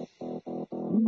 うん。